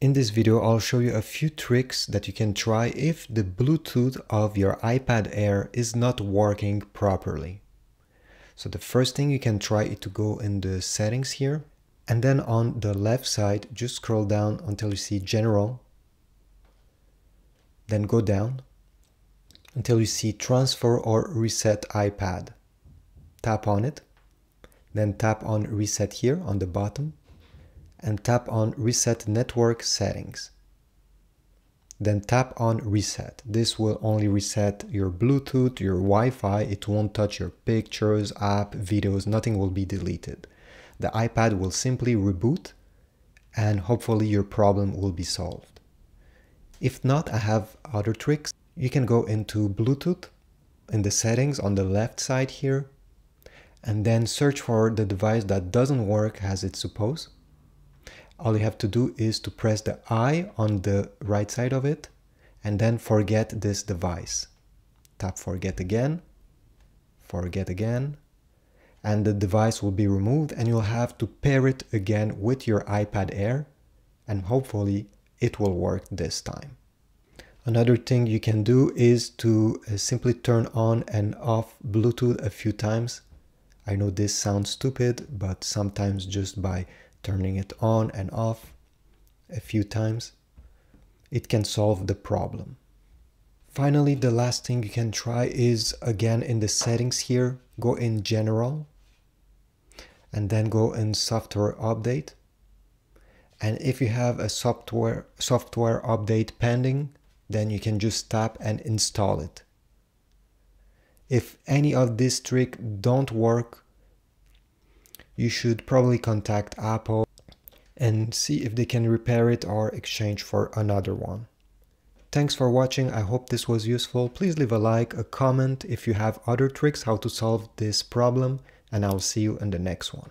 In this video, I'll show you a few tricks that you can try if the Bluetooth of your iPad Air is not working properly. So the first thing you can try is to go in the settings here and then on the left side, just scroll down until you see general. Then go down until you see transfer or reset iPad. Tap on it. Then tap on reset here on the bottom and tap on reset network settings. Then tap on reset. This will only reset your Bluetooth, your Wi-Fi. It won't touch your pictures, app, videos, nothing will be deleted the iPad will simply reboot and hopefully your problem will be solved. If not, I have other tricks. You can go into Bluetooth in the settings on the left side here and then search for the device that doesn't work as it's supposed. All you have to do is to press the I on the right side of it and then forget this device. Tap forget again, forget again, and the device will be removed and you'll have to pair it again with your iPad Air and hopefully it will work this time. Another thing you can do is to uh, simply turn on and off Bluetooth a few times. I know this sounds stupid, but sometimes just by turning it on and off a few times, it can solve the problem. Finally, the last thing you can try is again in the settings here, go in general and then go in software update. And if you have a software software update pending, then you can just tap and install it. If any of this trick don't work, you should probably contact Apple and see if they can repair it or exchange for another one. Thanks for watching, I hope this was useful. Please leave a like, a comment if you have other tricks how to solve this problem and I'll see you in the next one.